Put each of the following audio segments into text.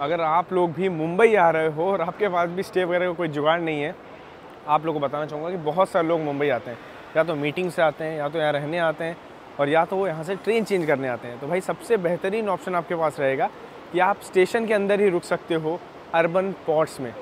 अगर आप लोग भी मुंबई आ रहे हो और आपके पास भी स्टे वगैरह का कोई जुगाड़ नहीं है, आप लोगों को बताना चाहूँगा कि बहुत सारे लोग मुंबई आते हैं। या तो मीटिंग से आते हैं, या तो यहाँ रहने आते हैं और या तो वो यहाँ से ट्रेन चेंज करने आते हैं। तो भाई सबसे बेहतरीन ऑप्शन आपके पास रहेगा कि आप स्टेशन के अंदर ही रुक सकते हो अर्बन पॉट्स में।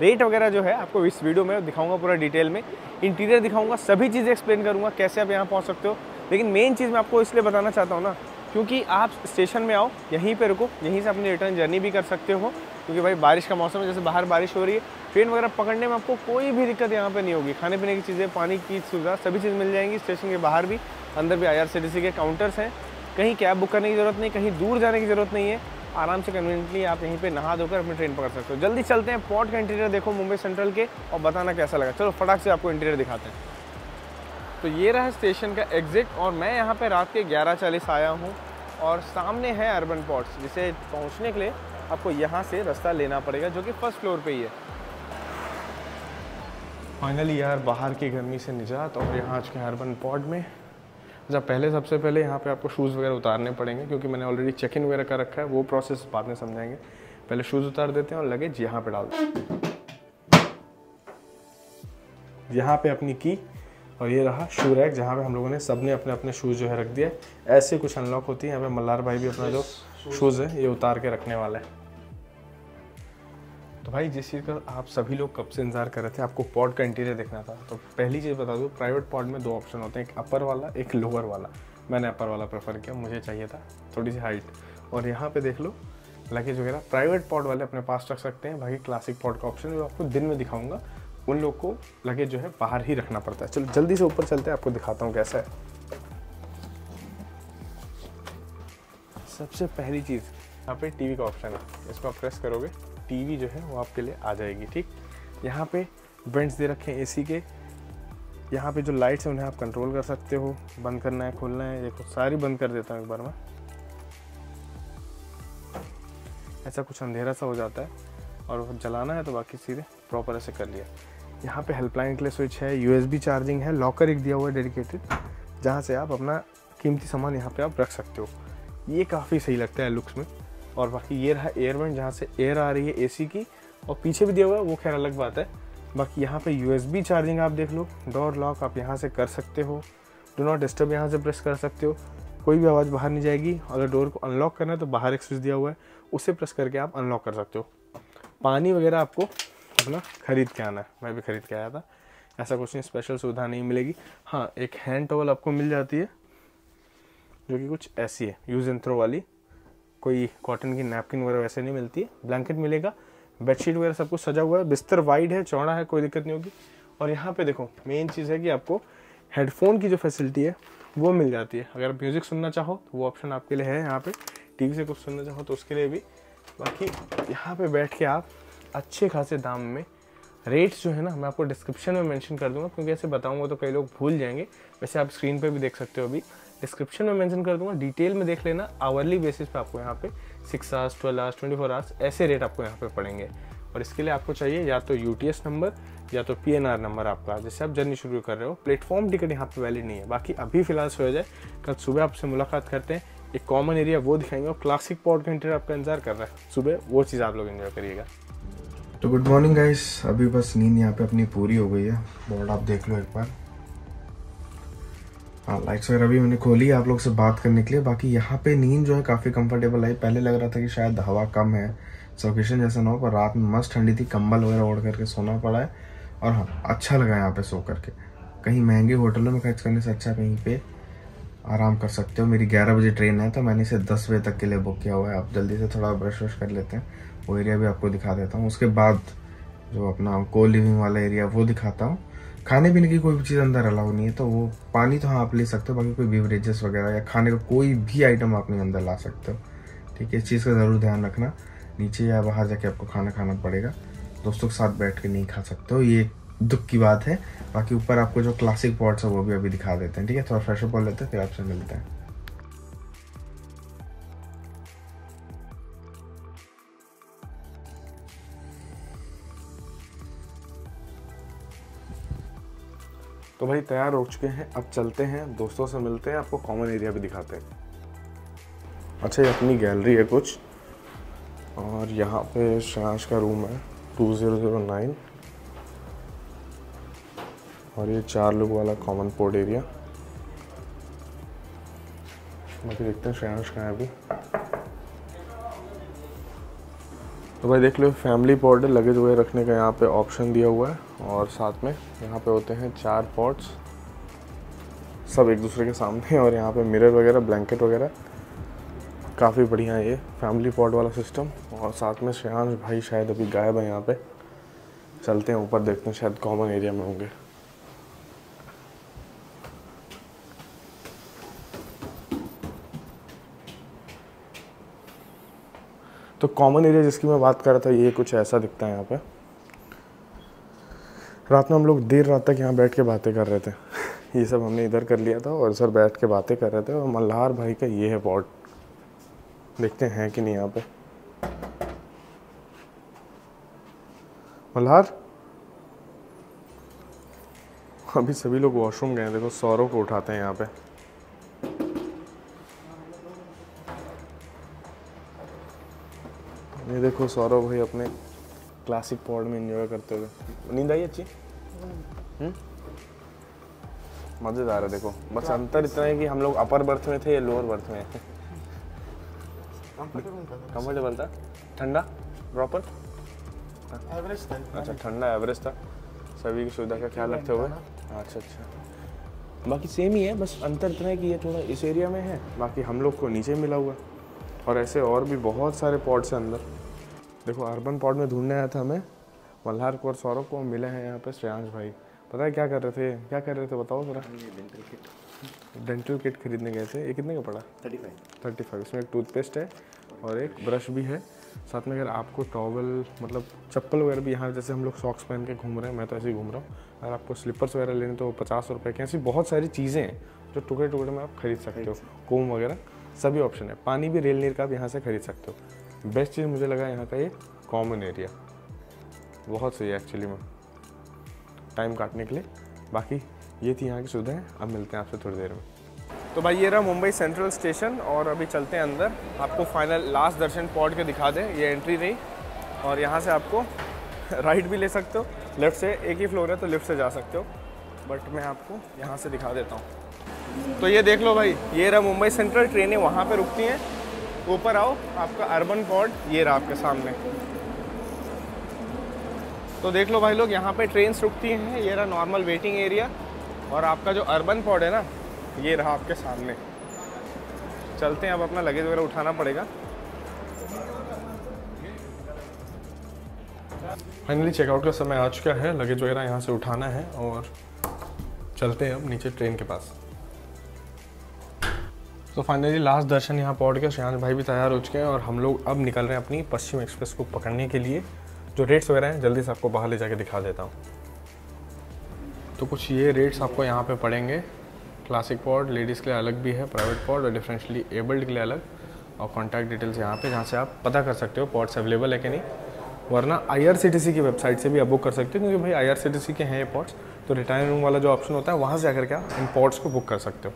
रेट वगैरह जो है आपको इस वीडियो में दिखाऊँगा पूरा डिटेल में। इंटीरियर दिखाऊँगा, सभी चीज़ें एक्सप्लेन करूँगा, कैसे आप यहाँ पहुँच सकते हो। लेकिन मेन चीज़ मैं आपको इसलिए बताना चाहता हूँ ना क्योंकि आप स्टेशन में आओ, यहीं पे रुको, यहीं से अपनी रिटर्न जर्नी भी कर सकते हो। क्योंकि भाई बारिश का मौसम है, जैसे बाहर बारिश हो रही है ट्रेन वगैरह पकड़ने में आपको कोई भी दिक्कत यहाँ पे नहीं होगी। खाने पीने की चीज़ें, पानी की सुविधा, सभी चीज़ मिल जाएँगी स्टेशन के बाहर भी। अंदर भी आई के काउंटर्स हैं। कहीं कैब बुक करने की ज़रूरत नहीं, कहीं दूर जाने की ज़रूरत नहीं है। आराम से कन्वीनियंटली आप यहीं पे नहा धोकर अपनी ट्रेन पकड़ सकते हो। जल्दी चलते हैं पॉट का इंटीरियर देखो मुंबई सेंट्रल के, और बताना कैसा लगा। चलो फटाक से आपको इंटीरियर दिखाते हैं। तो ये रहा स्टेशन का एग्जिट और मैं यहाँ पे रात के ग्यारह चालीस आया हूँ और सामने है अर्बन पॉट्स जिसे पहुँचने के लिए आपको यहाँ से रास्ता लेना पड़ेगा, जो कि फ़र्स्ट फ्लोर पे ही है। फाइनली यार, बाहर की गर्मी से निजात और यहाँ आज के अर्बन पॉट में। अच्छा पहले, सबसे पहले यहाँ पे आपको शूज़ वगैरह उतारने पड़ेंगे, क्योंकि मैंने ऑलरेडी चेक इन वगैरह कर रखा है, वो प्रोसेस बाद में समझाएँगे। पहले शूज़ उतार देते हैं और लगेज यहाँ पे डाल देते हैं। यहाँ पे अपनी की और ये रहा शू रैक जहाँ पे हम लोगों ने सबने अपने अपने शूज़ जो है रख दिया ऐसे कुछ अनलॉक होती है। यहाँ पे मल्लार भाई भी अपना जो शूज़ है ये उतार के रखने वाला है। तो भाई जिस चीज़ का आप सभी लोग कब से इंतज़ार कर रहे थे आपको पॉड का इंटीरियर देखना था। तो पहली चीज़ बता दूँ प्राइवेट पॉड में दो ऑप्शन होते हैं। एक अपर वाला एक लोअर वाला। मैंने अपर वाला प्रेफर किया मुझे चाहिए था थोड़ी सी हाइट और यहाँ पे देख लो लगेज वगैरह। प्राइवेट पॉड वाले अपने पास रख सकते हैं। बाकी क्लासिक पॉड का ऑप्शन जो आपको दिन में दिखाऊँगा। उन लोग को लगेज जो है बाहर ही रखना पड़ता है। चलो, जल्दी से ऊपर चलते हैं, आपको दिखाता हूँ कैसा है। सबसे पहली चीज़, यहाँ पे टीवी का ऑप्शन है। इसको आप प्रेस करोगे, टीवी जो है वो आपके लिए आ जाएगी, ठीक? यहाँ पे वेंट्स दे रखे हैं एसी के। यहाँ पे जो लाइट्स हैं, उन्हें आप कंट्रोल कर सकते हो। बंद करना है, खोलना है देखो सारी बंद कर देता हूँ एक बार मैं। ऐसा कुछ अंधेरा सा हो जाता है और जलाना है तो बाकी सीधे प्रॉपर ऐसे कर लिया। यहाँ पे हेल्पलाइन के लिए स्विच है यूएसबी चार्जिंग है लॉकर एक दिया हुआ है डेडिकेटेड जहाँ से आप अपना कीमती सामान यहाँ पे आप रख सकते हो। ये काफ़ी सही लगता है लुक्स में। और बाकी ये रहा एयर वेंट जहाँ से एयर आ रही है एसी की, और पीछे भी दिया हुआ है, वो खैर अलग बात है। बाकी यहाँ पे यूएसबी चार्जिंग आप देख लो डोर लॉक आप यहाँ से कर सकते हो। डो नॉट डिस्टर्ब यहाँ से प्रेस कर सकते हो। कोई भी आवाज़ बाहर नहीं जाएगी, अगर डोर को अनलॉक करना है तो बाहर एक स्विच दिया हुआ है, उसे प्रेस करके आप अनलॉक कर सकते हो। पानी वगैरह आपको अपना ख़रीद के आना है। मैं भी ख़रीद के आया था। ऐसा कुछ नहीं स्पेशल सुविधा नहीं मिलेगी। हाँ एक हैंड टॉवल आपको मिल जाती है, जो कि कुछ ऐसी है यूज़ एंड थ्रो वाली। कोई कॉटन की नैपकिन वगैरह वैसे नहीं मिलती है। ब्लैंकेट मिलेगा। बेडशीट वगैरह सब कुछ सजा हुआ है। बिस्तर वाइड है, चौड़ा है, कोई दिक्कत नहीं होगी। और यहाँ पे देखो मेन चीज़ है कि आपको हेडफोन की जो फैसिलिटी है, वो मिल जाती है। अगर आप म्यूज़िक सुनना चाहो तो वो ऑप्शन आपके लिए है यहाँ पे। टीवी से कुछ सुनना चाहो तो उसके लिए भी। बाकी यहाँ पे बैठ के आप अच्छे खासे दाम में रेट्स जो है ना, मैं आपको डिस्क्रिप्शन में मेंशन कर दूँगा, क्योंकि ऐसे बताऊँगा तो कई लोग भूल जाएँगे। वैसे आप स्क्रीन पे भी देख सकते हो अभी। डिस्क्रिप्शन में मेंशन कर दूँगा डिटेल में देख लेना आवरली बेसिस पे आपको यहाँ पे six hours twelve hours twenty four hours ऐसे रेट आपको यहाँ पे पड़ेंगे। और इसके लिए आपको चाहिए या तो यूटीएस नंबर या तो पीएनआर नंबर आपका। जैसे आप जर्नी शुरू कर रहे हो प्लेटफॉर्म टिकट यहाँ पर वैलिड नहीं है। बाकी अभी फ़िलहाल से हो जाए, कल सुबह आपसे मुलाकात करते हैं। एक कॉमन एरिया वो दिखाएँगे और क्लासिक पॉड का इंटीरियर आपका इंतज़ार कर रहा है। सुबह वो चीज़ आप लोग एंजॉय करिएगा। तो गुड मॉर्निंग गाइस अभी बस नींद यहाँ पे अपनी पूरी हो गई है। बोर्ड आप देख लो एक बार। हाँ लाइट्स वगैरह भी मैंने खोली आप लोग से बात करने के लिए। बाकी यहाँ पे नींद जो है काफ़ी कंफर्टेबल आई। पहले लग रहा था कि शायद हवा कम है सोकेशन जैसा ना हो, पर रात में मस्त ठंडी थी। कंबल वगैरह ओढ़ करके सोना पड़ा है। और हाँ अच्छा लगा यहाँ पे सो करके। कहीं महँगे होटलों में खर्च करने से अच्छा कहीं पे आराम कर सकते हो। मेरी ग्यारह बजे ट्रेन है तो मैंने इसे दस बजे तक के लिए बुक किया हुआ है। आप जल्दी से थोड़ा ब्रश वश कर लेते हैं। वो एरिया भी आपको दिखा देता हूँ। उसके बाद जो अपना को लिविंग वाला एरिया वो दिखाता हूँ। खाने पीने की कोई भी चीज़ अंदर अलाउ नहीं है तो वो पानी तो हाँ आप ले सकते हो, बाकी कोई बिवरेजेस वगैरह या खाने का कोई भी आइटम आप नहीं अंदर ला सकते हो। ठीक है, इस चीज़ का ज़रूर ध्यान रखना। नीचे या बाहर जाके आपको खाना खाना पड़ेगा। दोस्तों के साथ बैठ के नहीं खा सकते हो, ये दुख की बात है। बाकी ऊपर आपको जो क्लासिक पॉट्स है, वो भी अभी दिखा देते हैं। ठीक है, थोड़ा फ्रेश अप लेते हैं, फिर आपसे मिलते हैं। तो भाई तैयार हो चुके हैं, अब चलते हैं, दोस्तों से मिलते हैं, आपको कॉमन एरिया भी दिखाते हैं। अच्छा ये अपनी गैलरी है कुछ। और यहाँ पे श्रेयांश का रूम है टू ज़ीरो ज़ीरो नाइन और ये चार लोग वाला कॉमन पोर्ट एरिया बाकी देखते हैं श्रेयांश कहाँ है अभी। तो भाई देख लो फैमिली पॉट है लगेज वगैरह रखने का यहाँ पे ऑप्शन दिया हुआ है और साथ में यहाँ पे होते हैं चार पॉट्स सब एक दूसरे के सामने और यहाँ पे मिरर वगैरह ब्लैंकेट वगैरह। काफ़ी बढ़िया है ये फैमिली पॉट वाला सिस्टम और साथ में श्रेयांश भाई शायद अभी गायब है यहाँ पर चलते हैं ऊपर, देखते हैं शायद कॉमन एरिया में होंगे। तो कॉमन एरिया जिसकी मैं बात कर रहा था, ये कुछ ऐसा दिखता है यहाँ पे। रात में हम लोग देर रात तक यहाँ बैठ के बातें कर रहे थे। ये सब हमने इधर कर लिया था और सर बैठ के बातें कर रहे थे और मल्हार भाई का ये है पॉट देखते हैं कि नहीं यहाँ पे। मल्हार? अभी सभी लोग वॉशरूम गए देखो, सौरव को उठाते हैं यहाँ पे। ये देखो सौरभ भाई अपने क्लासिक पॉड में एंजॉय करते हुए। नींद आई अच्छी? हम्म? मज़ेदार है देखो। बस अंतर इतना है कि हम लोग अपर बर्थ में थे या लोअर बर्थ में। कंफर्टेबल था ठंडा? प्रॉपर एवरेज था। अच्छा ठंडा एवरेज था। सभी की सुविधा का ख्याल रखते हुए। अच्छा अच्छा। बाकी सेम ही है बस अंतर इतना है कि ये थोड़ा इस एरिया में है। बाकी हम लोग को नीचे मिला हुआ। है और ऐसे और भी बहुत सारे पॉड्स हैं अंदर। देखो अर्बन पॉड में ढूँढने आया था हमें मल्हार को और सौरभ को मिले हैं यहाँ पे श्रेयांश भाई। पता है क्या कर रहे थे? क्या कर रहे थे बताओ जरा। डेंटल किट डेंटल किट खरीदने गए थे। ये कितने का पड़ा? थर्टी फाइव थर्टी फाइव इसमें एक टूथपेस्ट है और एक ब्रश भी है। साथ में अगर आपको टॉवल मतलब चप्पल वगैरह भी यहाँ जैसे हम लोग सॉक्स पहन के घूम रहे हैं मैं तो ऐसे ही घूम रहा हूँ। अगर आपको स्लीपर्स वगैरह लेने तो पचास रुपये की ऐसी बहुत सारी चीज़ें हैं जो टुकड़े टुकड़े में आप खरीद सकते हो। कोम वगैरह सभी ऑप्शन है। पानी भी रेल नीर का आप यहाँ से खरीद सकते हो। बेस्ट चीज़ मुझे लगा यहाँ का ये कॉमन एरिया बहुत सही है एक्चुअली में टाइम काटने के लिए। बाकी ये थी यहाँ की सुविधाएँ। अब मिलते हैं आपसे थोड़ी देर में। तो भाई ये रहा मुंबई सेंट्रल स्टेशन और अभी चलते हैं अंदर। आपको फाइनल लास्ट दर्शन पॉड के दिखा दें। ये एंट्री रही। और यहाँ से आपको राइट भी ले सकते हो। लेफ़्ट से एक ही फ्लोर है तो लेफ़्ट से जा सकते हो। बट मैं आपको यहाँ से दिखा देता हूँ। तो ये देख लो भाई। ये रहा मुंबई सेंट्रल ट्रेनें वहाँ पर रुकती हैं। ऊपर आओ, आपका अर्बन पॉड ये रहा आपके सामने। तो देख लो भाई लोग, यहाँ पे ट्रेन रुकती हैं, ये रहा नॉर्मल वेटिंग एरिया और आपका जो अर्बन पॉड है ना, ये रहा आपके सामने। चलते हैं, अब अपना लगेज वगैरह उठाना पड़ेगा। फाइनली चेकआउट का समय आ चुका है लगेज वगैरह यहाँ से उठाना है और चलते हैं अब नीचे ट्रेन के पास। तो फाइनली लास्ट दर्शन यहाँ पहुँच के श्रेयांश भाई भी तैयार हो चुके हैं और हम लोग अब निकल रहे हैं अपनी पश्चिम एक्सप्रेस को पकड़ने के लिए। जो रेट्स वगैरह हैं, जल्दी से आपको बाहर ले जाके दिखा देता हूँ। तो कुछ ये रेट्स आपको यहाँ पे पड़ेंगे। क्लासिक पॉड लेडीज़ के लिए अलग भी है प्राइवेट पॉड और डिफरेंशली एबल्ड के लिए अलग। और कॉन्टैक्ट डिटेल्स यहाँ पे, जहाँ से आप पता कर सकते हो पॉड्स अवेलेबल है कि नहीं। वरना आईआरसीटीसी की वेबसाइट से भी आप बुक कर सकते हो, क्योंकि भाई आईआरसीटीसी के हैं ये पॉड्स तो रिटायरिंग रूम वाला जो ऑप्शन होता है, वहाँ से जाकर के आप इन पॉड्स को बुक कर सकते हो।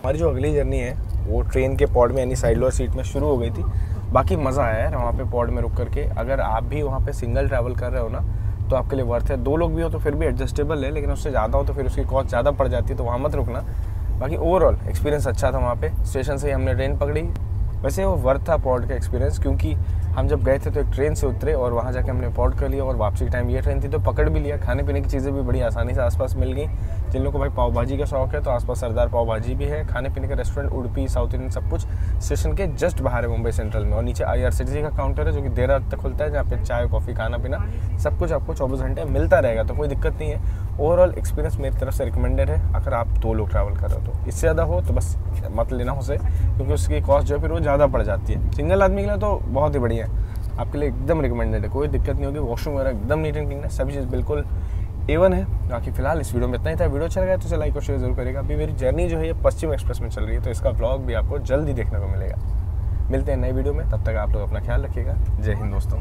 हमारी जो अगली जर्नी है, वो ट्रेन के पॉड में यानी साइड लोअर सीट में शुरू हो गई थी। बाकी मज़ा आया है वहाँ पे पॉड में रुक करके। अगर आप भी वहाँ पे सिंगल ट्रैवल कर रहे हो ना तो आपके लिए वर्थ है। दो लोग भी हो तो फिर भी एडजस्टेबल है, लेकिन उससे ज़्यादा हो तो फिर उसकी कॉस्ट ज़्यादा पड़ जाती है तो वहाँ मत रुकना। बाकी ओवरऑल एक्सपीरियंस अच्छा था वहाँ पर स्टेशन से ही हमने ट्रेन पकड़ी। वैसे वो वर्थ था पॉड का एक्सपीरियंस क्योंकि हम जब गए थे तो एक ट्रेन से उतरे और वहाँ जाके हमने पॉड कर लिया और वापसी के टाइम ये ट्रेन थी तो पकड़ भी लिया। खाने पीने की चीज़ें भी बड़ी आसानी से आसपास मिल गई। जिन लोगों को भाई पाव भाजी का शौक है तो आसपास सरदार पाव भाजी भी है। खाने पीने का रेस्टोरेंट उड़पी साउथ इंडियन सब कुछ स्टेशन के जस्ट बाहर है मुंबई सेंट्रल में। और नीचे आई का काउंटर है, जो कि देर रात तक खुलता है, जहाँ पे चाय कॉफ़ी खाना पीना सब कुछ आपको चौबीस घंटे मिलता रहेगा तो कोई दिक्कत नहीं है। ओवरऑल एक्सपीरियंस मेरी तरफ़ से रिकमेंडेड है, अगर आप दो लोग ट्रैवल कर रहे हो तो। इससे ज़्यादा हो तो बस मत लेना उसे, क्योंकि उसकी कॉस्ट जो है फिर वो ज़्यादा पड़ जाती है। सिंगल आदमी के लिए तो बहुत ही बढ़िया है। आपके लिए एकदम रिकमेंडेड है। कोई दिक्कत नहीं होगी वॉशरूम वगैरह एकदम नीट एंड क्लीन है। सभी चीज़ बिल्कुल एवन है। बाकी फ़िलहाल इस वीडियो में इतना ही था। वीडियो अच्छा लगा तो उसे लाइक और शेयर ज़रूर करेगा अभी मेरी जर्नी जो है ये पश्चिम एक्सप्रेस में चल रही है तो इसका ब्लॉग भी आपको जल्दी देखने को मिलेगा। मिलते हैं नई वीडियो में। तब तक आप लोग अपना ख्याल रखिएगा। जय हिंद दोस्तों।